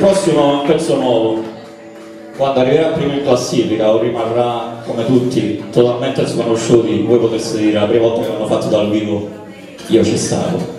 prossimo è un pezzo nuovo. Quando arriverà prima in classifica o rimarrà come tutti totalmente sconosciuti, voi potreste dire la prima volta che l'hanno fatto dal vivo, io ci stavo.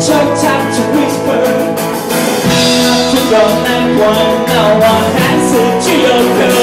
took time to whisper After the night one, now I answer to your girl